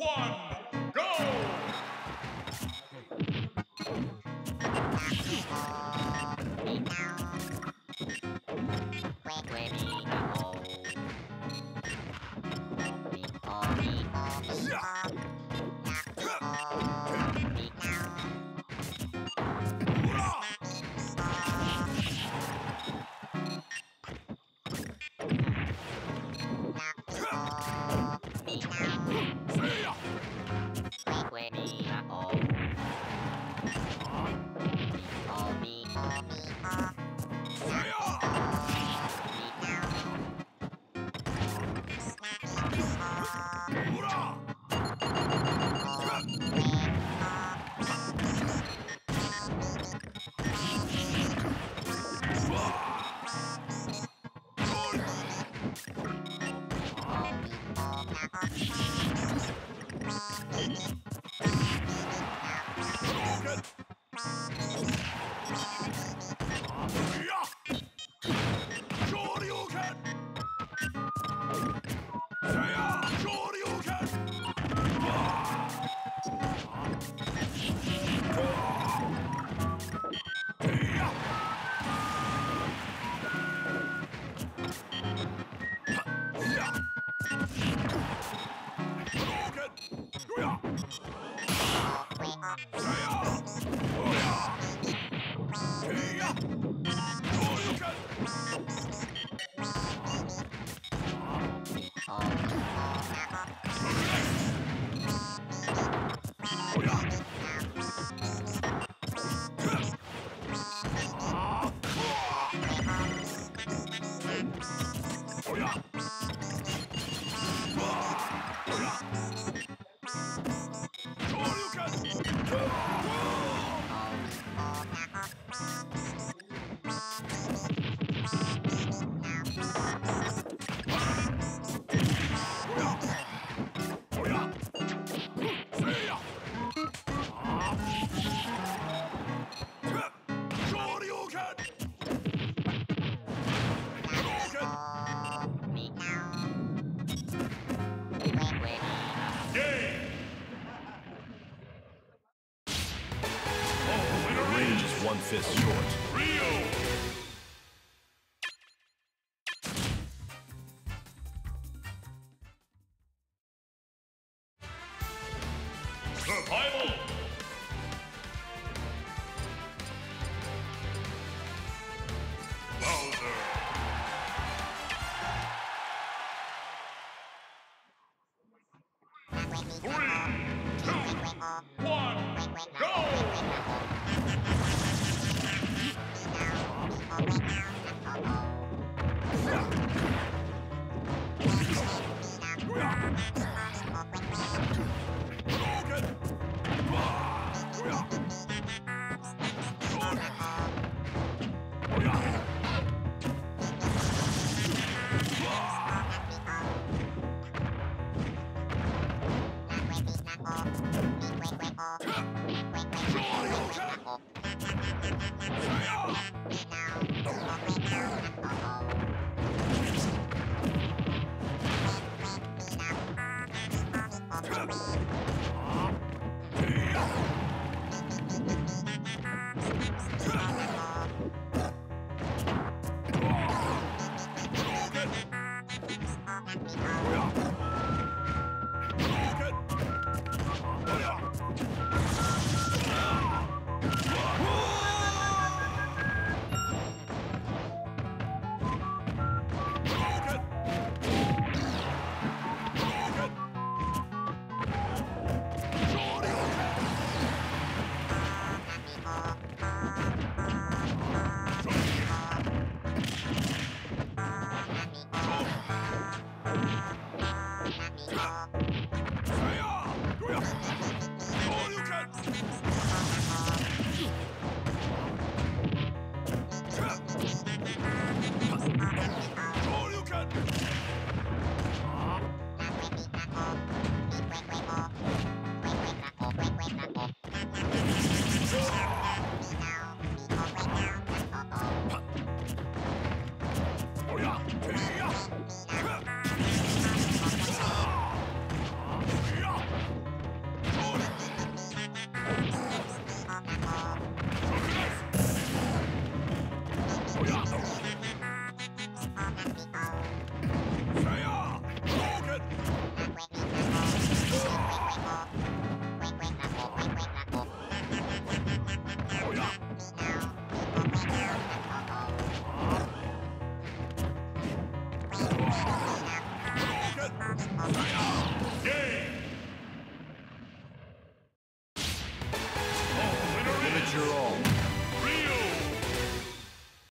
one. Oh, fist short. Rio! Survival! Bowser! Three, two, one, go! Now, Ah!